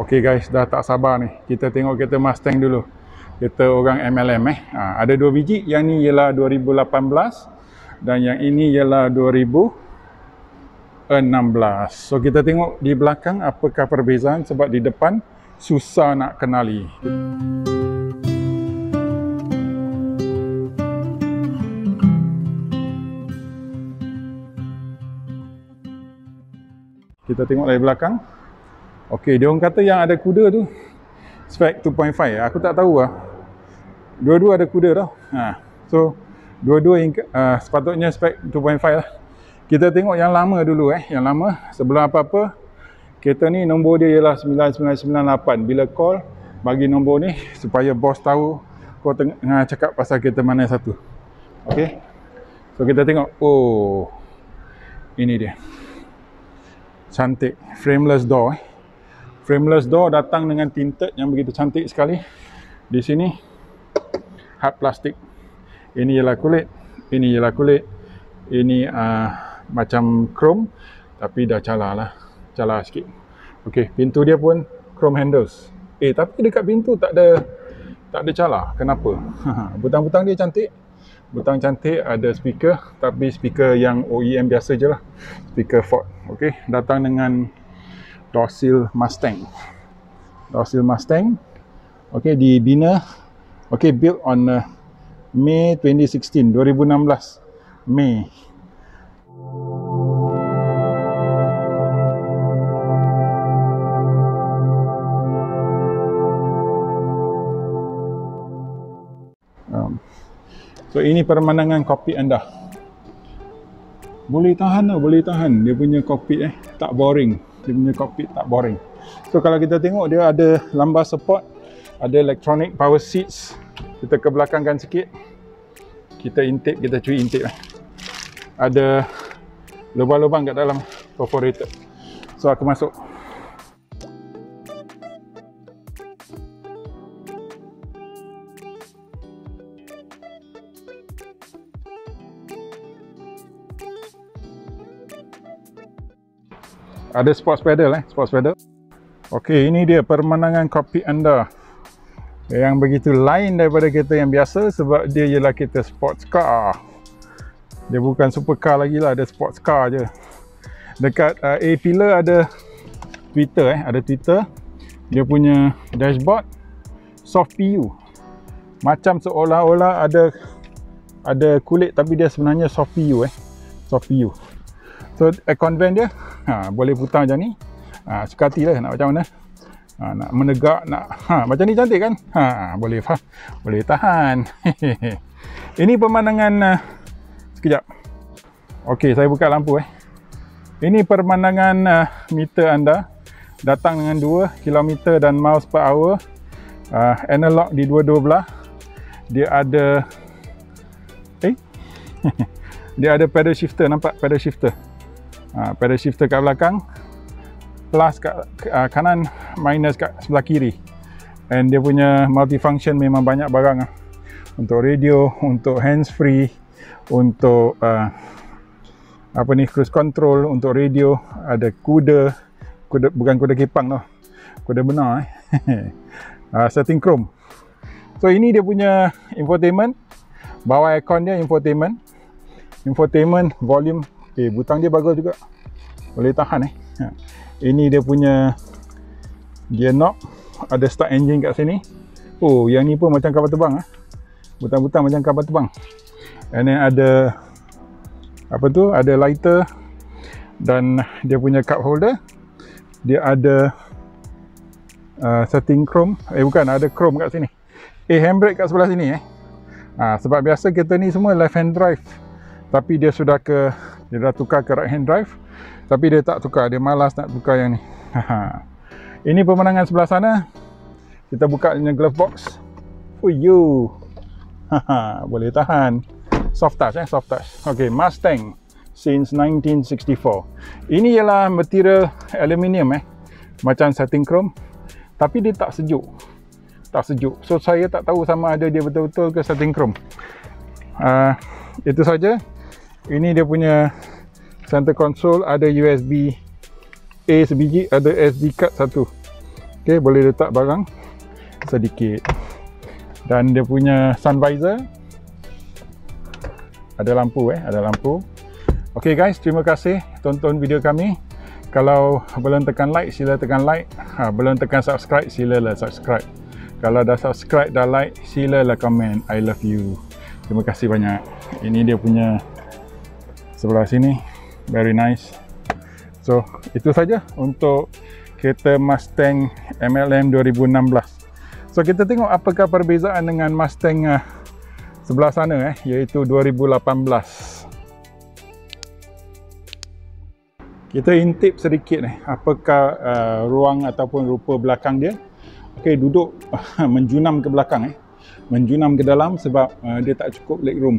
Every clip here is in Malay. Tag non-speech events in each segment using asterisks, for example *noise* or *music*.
Okay guys, dah tak sabar ni. Kita tengok kereta Mustang dulu. Kita orang MLM eh. Ha, ada dua biji. Yang ni ialah 2018 dan yang ini ialah 2016. So kita tengok di belakang apakah perbezaan sebab di depan susah nak kenali. Kita tengok dari belakang. Okey, dia orang kata yang ada kuda tu spek 2.5. Aku tak tahu lah. Dua-dua ada kuda tau. Ha. So, dua-dua uh, sepatutnya spek 2.5 lah. Kita tengok yang lama dulu eh. Yang lama sebelum apa-apa kereta ni nombor dia ialah 9998. Bila call bagi nombor ni supaya bos tahu kau tengah cakap pasal kereta mana satu. Okey. So kita tengok. Oh. Ini dia. Cantik. Frameless door eh frameless door datang dengan tinted yang begitu cantik sekali. Di sini hard plastik ini ialah kulit ini ialah kulit. Ini uh, macam chrome tapi dah calar lah calar sikit. Ok pintu dia pun chrome handles. Eh tapi dekat pintu tak ada tak ada calar. Kenapa? *laughs* Butang-butang dia cantik. Butang cantik ada speaker tapi speaker yang OEM biasa je lah. Speaker Ford. Ok datang dengan Dorsil Mustang. Dorsil Mustang. Okay, dibina. Okay, built on uh, May 2016, 2016. May. Um, so ini pemandangan kokpit anda. Boleh tahan lah, boleh tahan. Dia punya kokpit eh, tak boring dia punya cockpit tak boring. So kalau kita tengok dia ada lambar support ada electronic power seats. Kita ke belakangkan sikit. Kita intake kita cuci intake. Ada lubang-lubang kat dalam perforated. So aku masuk ada sports pedal eh? Sports pedal. Okey, ini dia pemandangan kokpit anda. Yang begitu lain daripada kereta yang biasa sebab dia ialah kereta sports car. Dia bukan supercar lagi lah ada sports car je. Dekat uh, A-pillar ada Twitter eh? Ada Twitter. Dia punya dashboard soft PU macam seolah-olah ada ada kulit tapi dia sebenarnya soft PU eh? Soft PU so aircon vent dia ha, boleh putar macam ni. Ha, suka hati lah nak macam mana. Ha, nak menegak nak ha, macam ni cantik kan? Ha, boleh ha, boleh tahan. *laughs* Ini pemandangan uh, sekejap. Ok saya buka lampu eh. Ini pemandangan uh, meter anda datang dengan 2 km dan miles per hour uh, analog di dua-dua belah. Dia ada eh? *laughs* Dia ada pedal shifter nampak pedal shifter uh, pedal shifter kat belakang plus kat uh, kanan minus kat sebelah kiri. And dia punya multifunction memang banyak barang uh. untuk radio untuk hands free untuk uh, apa ni cruise control untuk radio ada kuda kuda bukan kuda kepang tu kuda benar eh. *laughs* Uh, setting chrome. So ini dia punya infotainment. Bawah aircon dia infotainment. Infotainment volume Eh, butang dia bagus juga. Boleh tahan eh. Ha. Ini dia punya gear knob. Ada start engine kat sini. Oh, yang ni pun macam kapal terbang ah. Butang-butang macam kapal terbang. And then ada apa tu? Ada lighter dan dia punya cup holder. Dia ada uh, setting chrome. Eh bukan, ada chrome kat sini. Eh handbrake kat sebelah sini eh. Ha, sebab biasa kereta ni semua left hand drive. Tapi dia sudah ke dia dah tukar ke right hand drive tapi dia tak tukar dia malas nak tukar yang ni. Ini pemandangan sebelah sana. Kita buka dengan glove box. For you boleh tahan. Soft touch eh soft touch. Ok Mustang since 1964 ini ialah material aluminium eh. Macam setting chrome. Tapi dia tak sejuk. Tak sejuk. So saya tak tahu sama ada dia betul-betul ke setting chrome. Uh, itu saja ini dia punya center console ada USB A sebiji ada SD card satu Okay, boleh letak barang sedikit. Dan dia punya sun visor ada lampu eh, ada lampu. Okay guys, terima kasih tonton video kami. Kalau belum tekan like, sila tekan like. Ha, belum tekan subscribe, silalah subscribe. Kalau dah subscribe, dah like, silalah komen I love you. Terima kasih banyak. Ini dia punya sebelah sini. Very nice. So, itu saja untuk kereta Mustang MLM 2016 so kita tengok apakah perbezaan dengan Mustang uh, sebelah sana eh iaitu 2018 kita intip sedikit eh apakah uh, ruang ataupun rupa belakang dia okey duduk *laughs* menjunam ke belakang eh menjunam ke dalam sebab uh, dia tak cukup legroom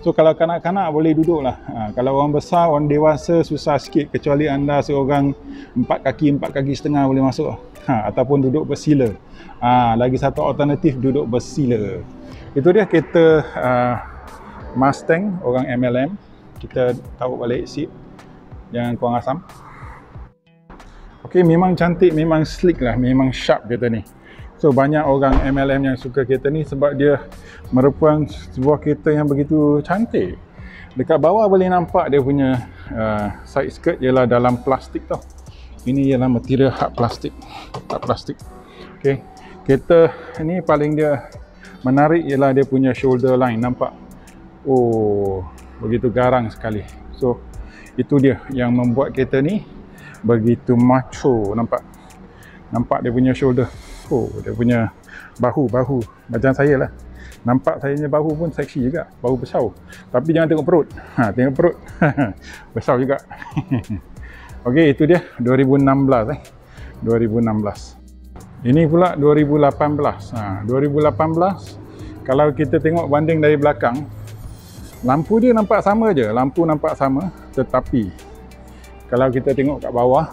So kalau kanak-kanak boleh duduk lah. Ha, kalau orang besar, orang dewasa susah sikit kecuali anda seorang empat kaki, empat kaki setengah boleh masuk. Ha, ataupun duduk bersila. Ha, lagi satu alternatif duduk bersila. Itu dia kereta uh, Mustang orang MLM. Kita tahu balik seat. Jangan kurang asam. Okay, memang cantik, memang slick lah. Memang sharp kereta ni. So banyak orang MLM yang suka kereta ni sebab dia merupakan sebuah kereta yang begitu cantik. Dekat bawah boleh nampak dia punya uh, side skirt ialah dalam plastik tau. Ini ialah material hard plastik. Hard plastik. Okay. Kereta ni paling dia menarik ialah dia punya shoulder line nampak. Oh, begitu garang sekali. So itu dia yang membuat kereta ni begitu macho nampak. Nampak dia punya shoulder. Oh, dia punya bahu, bahu. Macam saya lah. Nampak saya punya bahu pun seksi juga. Bahu besar. Tapi jangan tengok perut. Ha, tengok perut. *laughs* besar juga. *laughs* Okey, itu dia 2016 eh. 2016. Ini pula 2018. Ha, 2018 kalau kita tengok banding dari belakang lampu dia nampak sama je. Lampu nampak sama tetapi kalau kita tengok kat bawah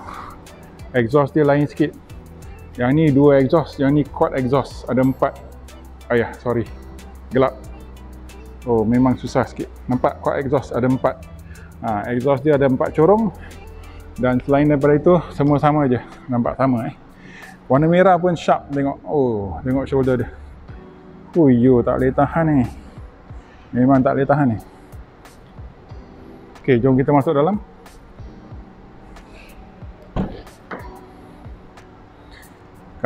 exhaust dia lain sikit. Yang ni dua exhaust, yang ni quad exhaust. Ada empat. Ayah, sorry. Gelap. Oh, memang susah sikit. Nampak quad exhaust ada empat. Ha, exhaust dia ada empat corong. Dan selain daripada itu, semua sama je. Nampak sama eh. Warna merah pun sharp tengok. Oh, tengok shoulder dia. Oh, yo, tak boleh tahan ni. Memang tak boleh tahan ni. Okay, jom kita masuk dalam.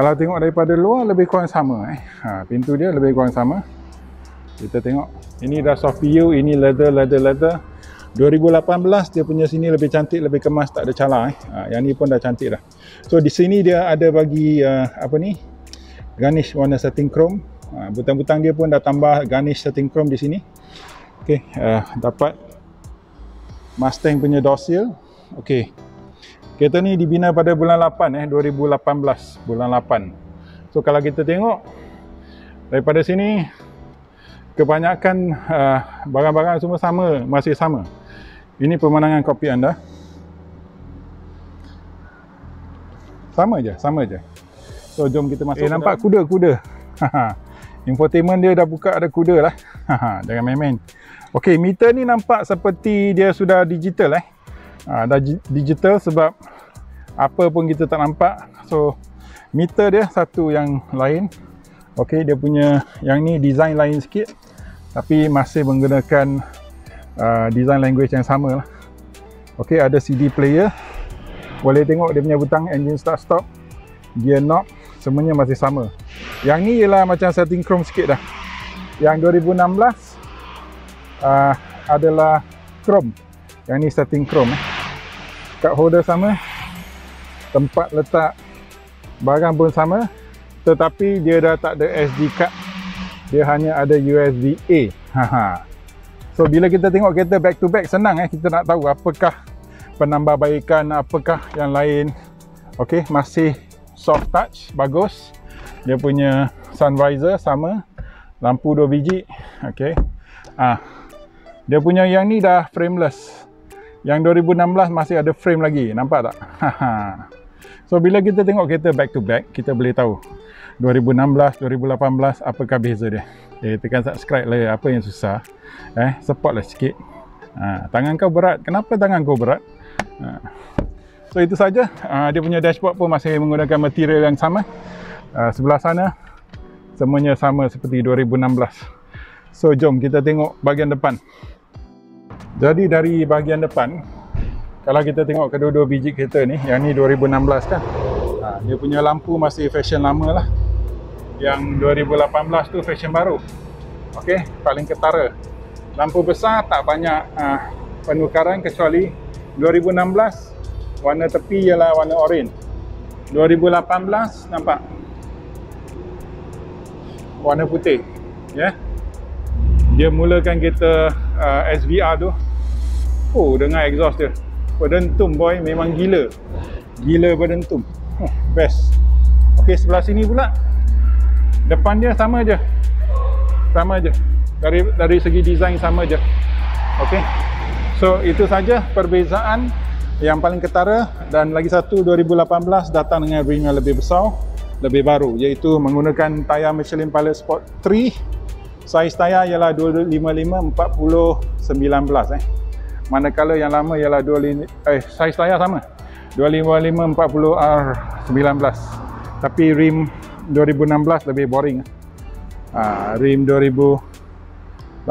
Kalau tengok daripada luar lebih kurang sama eh. Ha, pintu dia lebih kurang sama. Kita tengok. Ini dah soft view, ini leather leather leather. 2018 dia punya sini lebih cantik, lebih kemas, tak ada calar eh. Ha, yang ni pun dah cantik dah. So di sini dia ada bagi uh, apa ni? Garnish warna setting chrome. Ha, butang-butang dia pun dah tambah garnish setting chrome di sini. Okey, uh, dapat Mustang punya door seal. Okey. Kereta ni dibina pada bulan 8 eh 2018 bulan 8. So kalau kita tengok daripada sini kebanyakan uh, barang-barang semua sama, masih sama. Ini pemandangan kopi anda. Sama je, sama je. So jom kita masuk. Eh nampak kuda, kuda. Infotainment dia dah buka ada kuda lah. Jangan main-main. Okey, meter ni nampak seperti dia sudah digital eh. Ha, dah digital sebab apa pun kita tak nampak. So meter dia satu yang lain. Ok dia punya yang ni design lain sikit. Tapi masih menggunakan uh, design language yang sama lah. Ok ada CD player. Boleh tengok dia punya butang engine start stop. Gear knob semuanya masih sama. Yang ni ialah macam setting chrome sikit dah. Yang 2016 uh, adalah chrome. Yang ni setting chrome eh. Card holder sama tempat letak barang pun sama tetapi dia dah tak ada SD card. Dia hanya ada USB A. So bila kita tengok kereta back to back senang eh? Kita nak tahu apakah penambahbaikan apakah yang lain. Ok masih soft touch bagus. Dia punya sun visor sama. Lampu 2 biji. Ok. Ah dia punya yang ni dah frameless yang 2016 masih ada frame lagi nampak tak So bila kita tengok kereta back to back, kita boleh tahu 2016, 2018 apakah beza dia. Eh, tekan subscribe lah apa yang susah. Eh, support lah sikit. Ha, tangan kau berat. Kenapa tangan kau berat? Ha. so itu saja uh, dia punya dashboard pun masih menggunakan material yang sama uh, sebelah sana semuanya sama seperti 2016 so jom kita tengok bahagian depan jadi dari bahagian depan kalau kita tengok kedua-dua biji kereta ni yang ni 2016 kan uh, dia punya lampu masih fashion lama lah. Yang 2018 tu fashion baru. Ok paling ketara. Lampu besar tak banyak uh, penukaran kecuali 2016 warna tepi ialah warna oranye 2018 nampak? Warna putih ya? Yeah. dia mulakan kita uh, SVR tu. Oh dengan exhaust dia. Berdentum boy. Memang gila. Gila berdentum oh, best. Ok sebelah sini pula. Depan dia sama je. Sama je. Dari dari segi design sama je. Ok so itu saja perbezaan yang paling ketara dan lagi satu 2018 datang dengan rim yang lebih besar lebih baru iaitu menggunakan tayar Michelin Pilot Sport 3 saiz tayar ialah 255 40 19 eh. Manakala yang lama ialah 25 eh saiz tayar sama. 255 40 R 19 tapi rim 2016 lebih boring ah rim 2018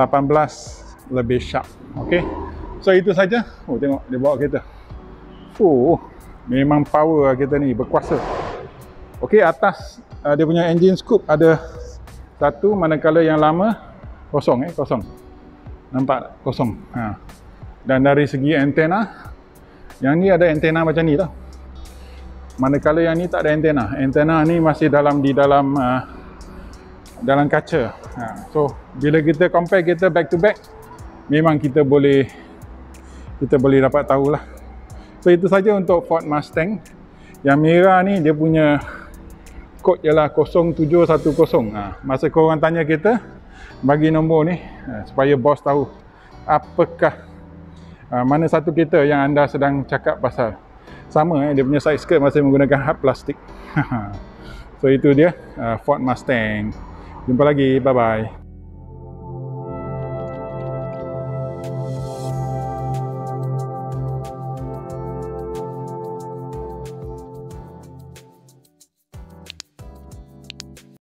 lebih sharp okey. So itu saja. Oh tengok dia bawa kereta. Oh, memang power kita ni, berkuasa. Okey, atas uh, dia punya engine scoop ada satu, manakala yang lama kosong eh, kosong. Nampak? Kosong. Ha. Dan dari segi antena, yang ni ada antena macam ni tau. Manakala yang ni tak ada antena. Antena ni masih dalam di dalam uh, dalam kaca. Ha. So, bila kita compare kita back to back, memang kita boleh kita boleh dapat tahulah So itu saja untuk Ford Mustang. Yang merah ni dia punya kod ialah 0710. Ha, masa kau orang tanya kita bagi nombor ni ha, supaya bos tahu apakah ha, mana satu kereta yang anda sedang cakap pasal. Sama eh dia punya side skirt masih menggunakan hard plastik. *laughs* so itu dia Ford Mustang. Jumpa lagi. Bye bye.